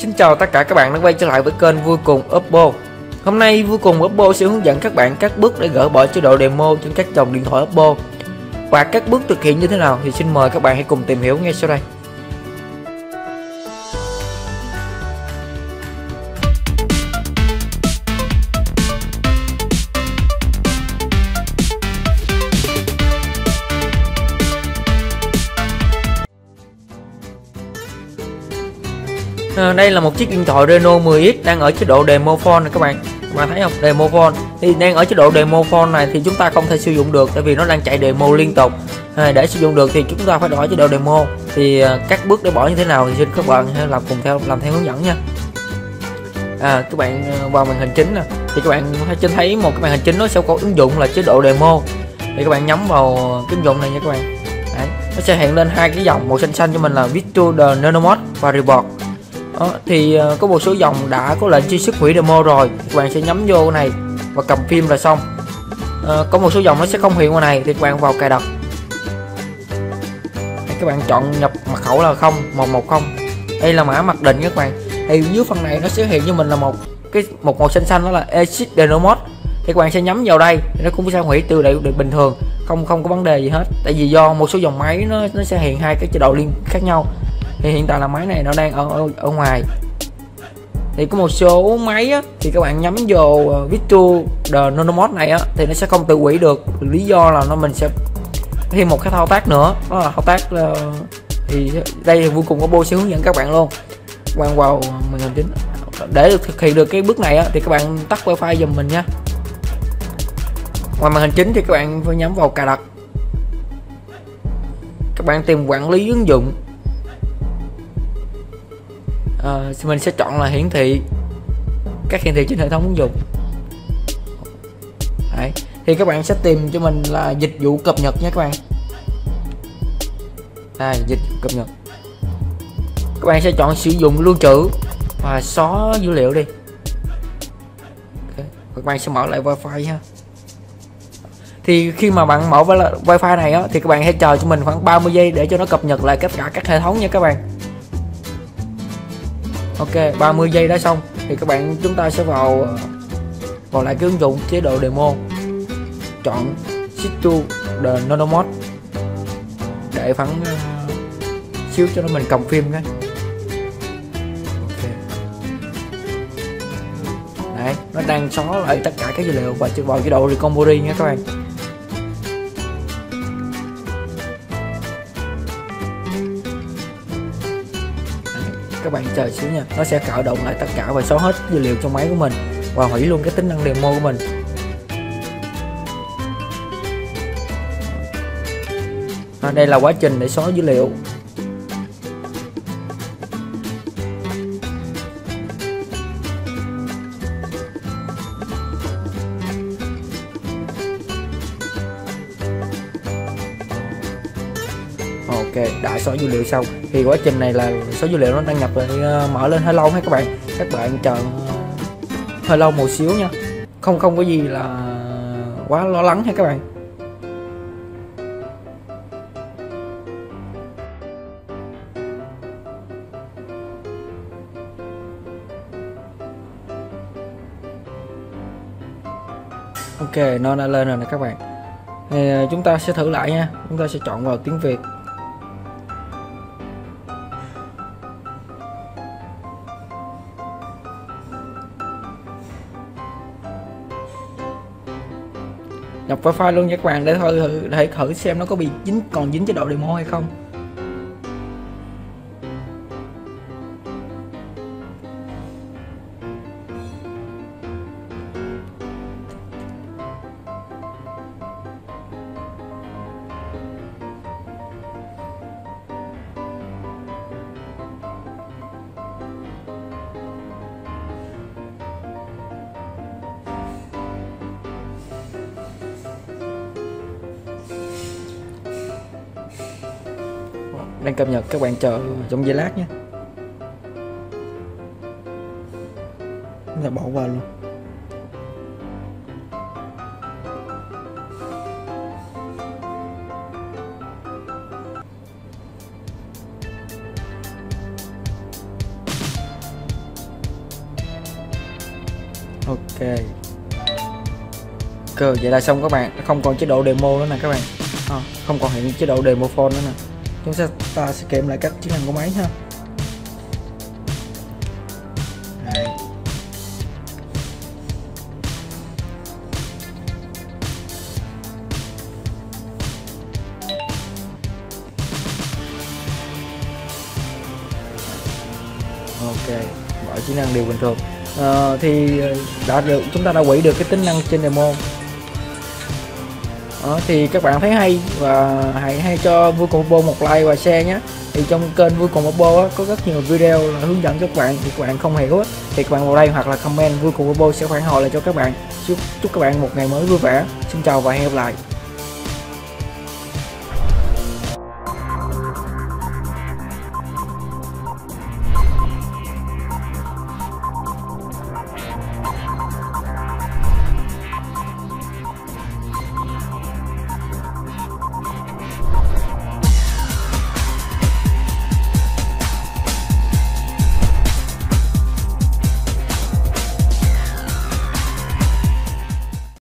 Xin chào tất cả các bạn đã quay trở lại với kênh Vui Cùng Oppo. Hôm nay Vui Cùng Oppo sẽ hướng dẫn các bạn các bước để gỡ bỏ chế độ demo trên các dòng điện thoại Oppo. Và các bước thực hiện như thế nào thì xin mời các bạn hãy cùng tìm hiểu ngay sau đây. À, đây là một chiếc điện thoại Reno 10X đang ở chế độ demo phone này các bạn. Các bạn thấy không? Demo phone. Thì đang ở chế độ demo phone này thì chúng ta không thể sử dụng được tại vì nó đang chạy demo liên tục. À, để sử dụng được thì chúng ta phải đổi chế độ demo. Thì à, các bước để bỏ như thế nào thì xin các bạn hãy làm cùng theo làm theo hướng dẫn nha. À, các bạn vào màn hình chính nè. Thì các bạn thấy thấy một cái màn hình chính nó sẽ có ứng dụng là chế độ demo. Thì các bạn nhắm vào cái ứng dụng này nha các bạn. Đấy, nó sẽ hiện lên hai cái dòng màu xanh xanh cho mình là Virtual the Nanomod và Report đó, thì ờ, có một số dòng đã có lệnh truy xuất hủy demo rồi. Các bạn sẽ nhắm vô này và cầm phim là xong. À, có một số dòng nó sẽ không hiện qua này thì các bạn vào cài đặt. Các bạn chọn nhập mật khẩu là không 110 đây là mã mặc định các bạn. Thì dưới phần này nó sẽ hiện cho mình là một cái một màu xanh xanh đó là exit denomod thì các bạn sẽ nhắm vào đây nó cũng sẽ hủy từ đại được bình thường không không có vấn đề gì hết. Tại vì do một số dòng máy nó nó sẽ hiện hai cái chế độ liên khác nhau thì hiện tại là máy này nó đang ở ở, ở ngoài. Thì có một số máy á, thì các bạn nhắm vô ờ, uh, Virtu the Nonomod này á, thì nó sẽ không tự hủy được. Lý do là nó mình sẽ thêm một cái thao tác nữa đó là thao tác uh, thì đây vô cùng có bô sẽ hướng dẫn các bạn luôn. Các bạn vào ờ, màn hình chính. Để thực hiện được cái bước này á, thì các bạn tắt wifi giùm mình nha. Ngoài màn hình chính thì các bạn phải nhắm vào cài đặt. Các bạn tìm quản lý ứng dụng uh, mình sẽ chọn là hiển thị các hiển thị trên hệ thống ứng dụng Đấy. thì các bạn sẽ tìm cho mình là dịch vụ cập nhật nha các bạn đây dịch cập nhật các bạn sẽ chọn sử dụng lưu trữ và xóa dữ liệu đi okay. các bạn sẽ mở lại wifi ha thì khi mà bạn mở wifi này á thì các bạn hãy chờ cho mình khoảng 30 giây để cho nó cập nhật lại tất cả các hệ thống nha các bạn ok 30 giây đã xong. Thì các bạn, chúng ta sẽ vào vào lại cái ứng dụng chế độ demo. Chọn shift to the normal để phẳng ờ, xíu cho nó mình cầm phim cái. Ok. Đấy, nó đang xóa lại tất cả các dữ liệu và vào chế độ recovery nha các bạn. Các bạn chờ xíu nha. Nó sẽ cạo động lại tất cả và xóa hết dữ liệu trong máy của mình và hủy luôn cái tính năng demo của mình. À, đây là quá trình để xóa dữ liệu. Đại đã xóa dữ liệu xong thì quá trình này là số dữ liệu nó đăng nhập rồi ờ, mở lên hơi lâu hay các bạn. Các bạn chờ ờ, hơi lâu một xíu nha. Không không có gì là quá lo lắng hay các bạn. Ok, nó đã lên rồi nè các bạn. Thì ờ, chúng ta sẽ thử lại nha. Chúng ta sẽ chọn vào tiếng việt. Nhập wifi luôn nha các bạn, để thử để thử xem nó có bị dính còn dính chế độ demo hay không. Đang cập nhật các bạn chờ trong giây lát nhé. Là bỏ qua luôn. Ok. Cơ vậy là xong các bạn. Không còn chế độ demo nữa nè các bạn. À, không còn hiện chế độ demo phone nữa nè chúng ta, ta sẽ kiểm lại các chức năng của máy ha. Đấy. ok mọi chức năng đều bình thường. À, thì ờ, đã được chúng ta đã quỷ được cái tính năng trên demo. Ờ, thì các bạn thấy hay và hãy hay cho vui cùng Oppo một like và share nhé. Thì trong kênh vui cùng Oppo á, có rất nhiều video là hướng dẫn cho các bạn thì các bạn không hiểu á, thì các bạn vào đây hoặc là comment vui cùng Oppo sẽ phản hồi lại cho các bạn. Chúc chúc các bạn một ngày mới vui vẻ. Xin chào và hẹn gặp lại.